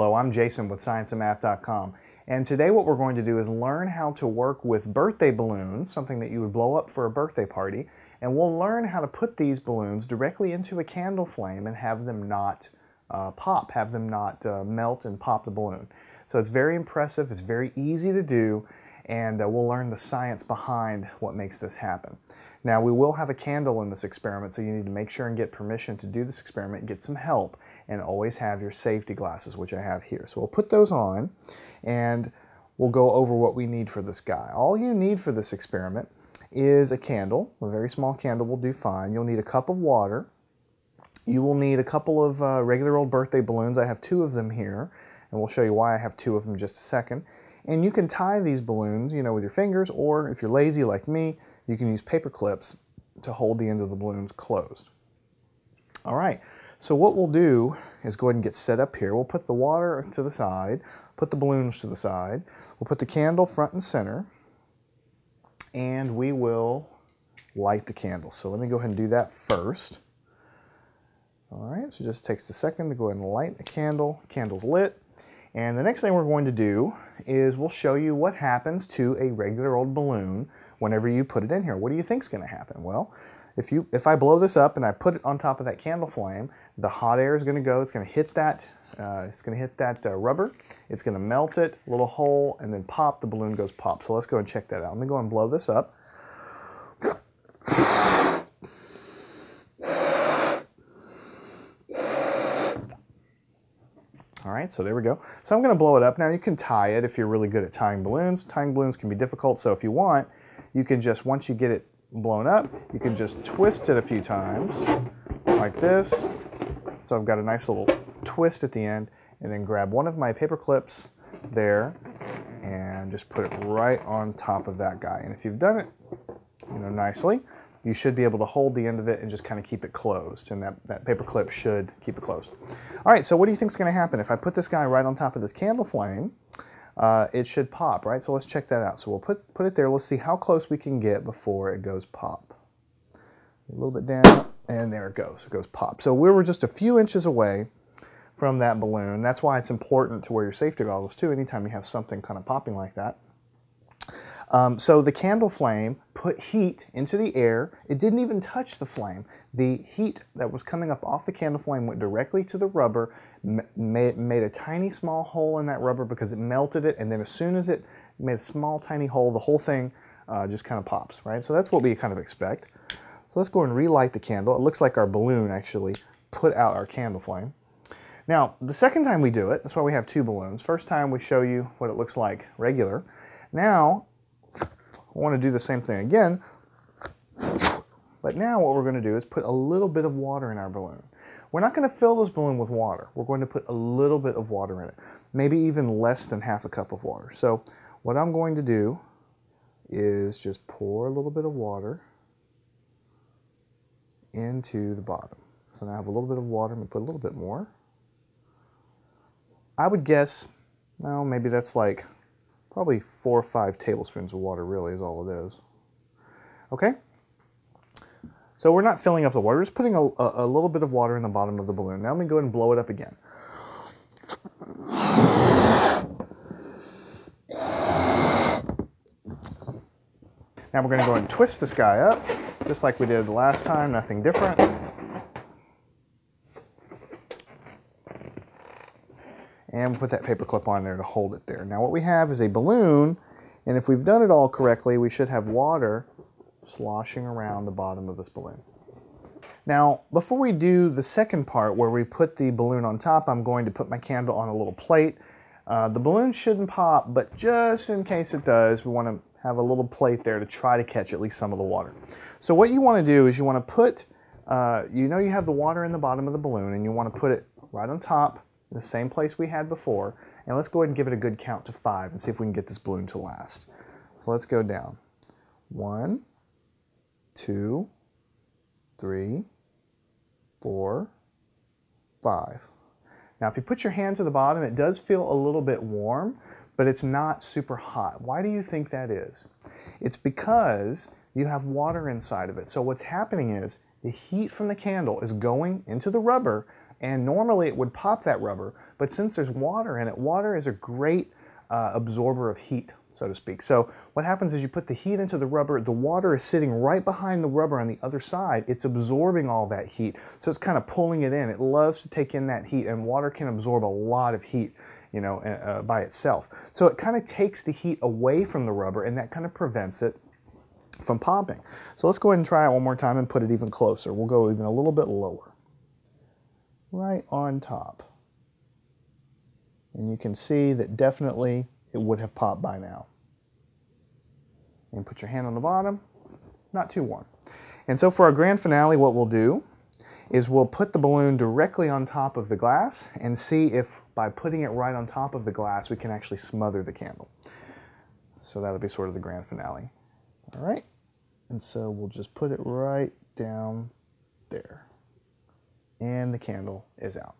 Hello, I'm Jason with scienceandmath.com. And today what we're going to do is learn how to work with birthday balloons, something that you would blow up for a birthday party, and we'll learn how to put these balloons directly into a candle flame and have them not uh, pop, have them not uh, melt and pop the balloon. So it's very impressive, it's very easy to do, and uh, we'll learn the science behind what makes this happen. Now we will have a candle in this experiment, so you need to make sure and get permission to do this experiment, get some help, and always have your safety glasses, which I have here. So we'll put those on, and we'll go over what we need for this guy. All you need for this experiment is a candle. A very small candle will do fine. You'll need a cup of water. You will need a couple of uh, regular old birthday balloons. I have two of them here, and we'll show you why I have two of them just a second. And you can tie these balloons, you know, with your fingers, or if you're lazy like me, you can use paper clips to hold the ends of the balloons closed. All right, so what we'll do is go ahead and get set up here. We'll put the water to the side, put the balloons to the side. We'll put the candle front and center, and we will light the candle. So let me go ahead and do that first. All right, so it just takes a second to go ahead and light the candle. Candle's lit. And the next thing we're going to do is we'll show you what happens to a regular old balloon whenever you put it in here. What do you think is going to happen? Well, if, you, if I blow this up and I put it on top of that candle flame, the hot air is going to go, it's going to hit that, uh, it's going to hit that uh, rubber, it's going to melt it, little hole, and then pop, the balloon goes pop. So let's go and check that out. Let me go and blow this up. All right, so there we go. So I'm going to blow it up. Now you can tie it if you're really good at tying balloons. Tying balloons can be difficult, so if you want, you can just, once you get it blown up, you can just twist it a few times like this. So I've got a nice little twist at the end and then grab one of my paper clips there and just put it right on top of that guy. And if you've done it, you know, nicely, you should be able to hold the end of it and just kind of keep it closed. And that, that paper clip should keep it closed. All right, so what do you think is going to happen? If I put this guy right on top of this candle flame, uh, it should pop, right? So let's check that out. So we'll put, put it there. Let's see how close we can get before it goes pop. A little bit down, and there it goes. It goes pop. So we were just a few inches away from that balloon. That's why it's important to wear your safety goggles too anytime you have something kind of popping like that. Um, so the candle flame put heat into the air. It didn't even touch the flame. The heat that was coming up off the candle flame went directly to the rubber, made, made a tiny small hole in that rubber because it melted it, and then as soon as it made a small tiny hole, the whole thing uh, just kind of pops, right? So that's what we kind of expect. So let's go and relight the candle. It looks like our balloon actually put out our candle flame. Now, the second time we do it, that's why we have two balloons. First time we show you what it looks like regular. Now, I want to do the same thing again. But now what we're going to do is put a little bit of water in our balloon. We're not going to fill this balloon with water. We're going to put a little bit of water in it, maybe even less than half a cup of water. So what I'm going to do is just pour a little bit of water into the bottom. So now I have a little bit of water. I'm going to put a little bit more. I would guess, well, maybe that's like Probably four or five tablespoons of water really is all it is. Okay? So we're not filling up the water, we're just putting a, a, a little bit of water in the bottom of the balloon. Now let me go ahead and blow it up again. Now we're going to go and twist this guy up, just like we did the last time, nothing different. And put that paper clip on there to hold it there. Now what we have is a balloon, and if we've done it all correctly, we should have water sloshing around the bottom of this balloon. Now, before we do the second part where we put the balloon on top, I'm going to put my candle on a little plate. Uh, the balloon shouldn't pop, but just in case it does, we want to have a little plate there to try to catch at least some of the water. So what you want to do is you want to put, uh, you know you have the water in the bottom of the balloon and you want to put it right on top the same place we had before. And let's go ahead and give it a good count to five and see if we can get this balloon to last. So let's go down. One, two, three, four, five. Now if you put your hand to the bottom, it does feel a little bit warm, but it's not super hot. Why do you think that is? It's because you have water inside of it. So what's happening is the heat from the candle is going into the rubber And normally it would pop that rubber, but since there's water in it, water is a great uh, absorber of heat, so to speak. So what happens is you put the heat into the rubber, the water is sitting right behind the rubber on the other side. It's absorbing all that heat. So it's kind of pulling it in. It loves to take in that heat and water can absorb a lot of heat you know, uh, by itself. So it kind of takes the heat away from the rubber and that kind of prevents it from popping. So let's go ahead and try it one more time and put it even closer. We'll go even a little bit lower. Right on top. And you can see that definitely it would have popped by now. And put your hand on the bottom, not too warm. And so for our grand finale, what we'll do is we'll put the balloon directly on top of the glass and see if by putting it right on top of the glass, we can actually smother the candle. So that'll be sort of the grand finale. All right, and so we'll just put it right down there. And the candle is out.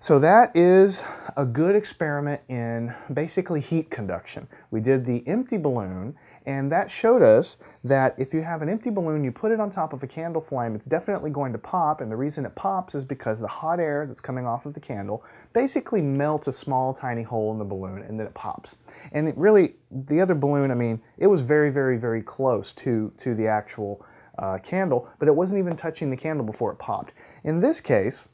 So that is a good experiment in basically heat conduction. We did the empty balloon and that showed us that if you have an empty balloon, you put it on top of a candle flame, it's definitely going to pop. And the reason it pops is because the hot air that's coming off of the candle basically melts a small tiny hole in the balloon and then it pops. And it really, the other balloon, I mean, it was very, very, very close to, to the actual uh, candle, but it wasn't even touching the candle before it popped. In this case,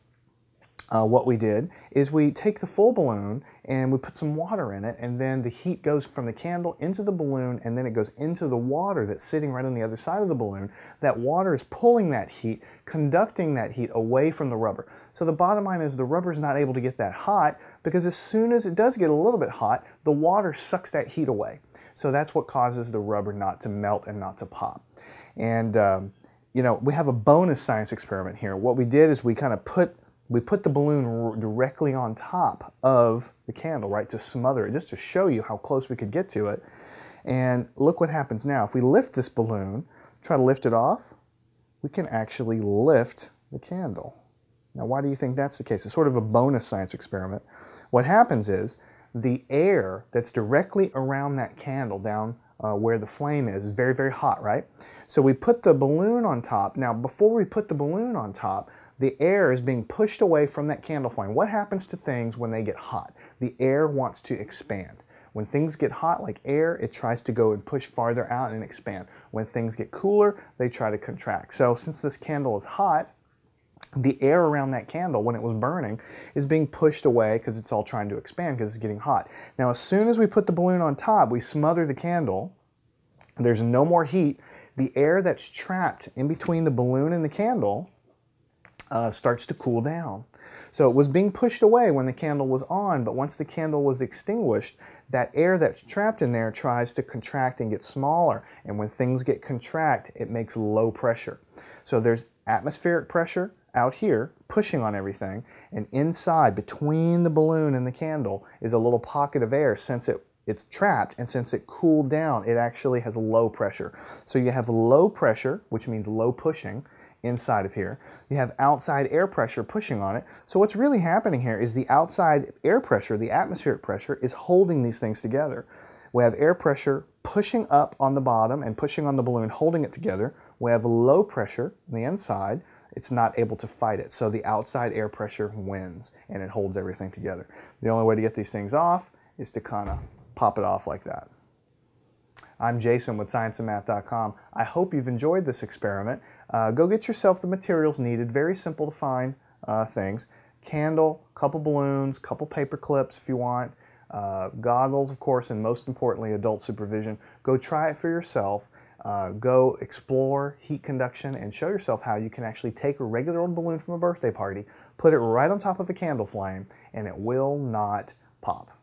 uh, what we did is we take the full balloon and we put some water in it and then the heat goes from the candle into the balloon and then it goes into the water that's sitting right on the other side of the balloon. That water is pulling that heat, conducting that heat away from the rubber. So the bottom line is the rubber is not able to get that hot because as soon as it does get a little bit hot, the water sucks that heat away. So that's what causes the rubber not to melt and not to pop. And um, you know, we have a bonus science experiment here. What we did is we kind of put we put the balloon directly on top of the candle, right, to smother it, just to show you how close we could get to it. And look what happens now. If we lift this balloon, try to lift it off, we can actually lift the candle. Now, why do you think that's the case? It's sort of a bonus science experiment. What happens is the air that's directly around that candle down uh, where the flame is is very, very hot, right? So we put the balloon on top. Now, before we put the balloon on top, the air is being pushed away from that candle flame. What happens to things when they get hot? The air wants to expand. When things get hot, like air, it tries to go and push farther out and expand. When things get cooler, they try to contract. So since this candle is hot, the air around that candle when it was burning is being pushed away because it's all trying to expand because it's getting hot. Now as soon as we put the balloon on top, we smother the candle, there's no more heat, the air that's trapped in between the balloon and the candle uh, starts to cool down. So it was being pushed away when the candle was on, but once the candle was extinguished, that air that's trapped in there tries to contract and get smaller. And when things get contract, it makes low pressure. So there's atmospheric pressure out here pushing on everything, and inside, between the balloon and the candle, is a little pocket of air since it it's trapped and since it cooled down it actually has low pressure so you have low pressure which means low pushing inside of here. You have outside air pressure pushing on it. So what's really happening here is the outside air pressure, the atmospheric pressure, is holding these things together. We have air pressure pushing up on the bottom and pushing on the balloon, holding it together. We have low pressure on the inside. It's not able to fight it. So the outside air pressure wins and it holds everything together. The only way to get these things off is to kind of pop it off like that. I'm Jason with scienceandmath.com. I hope you've enjoyed this experiment. Uh, go get yourself the materials needed, very simple to find uh, things. Candle, couple balloons, couple paper clips if you want, uh, goggles of course, and most importantly adult supervision. Go try it for yourself. Uh, go explore heat conduction and show yourself how you can actually take a regular old balloon from a birthday party, put it right on top of a candle flame, and it will not pop.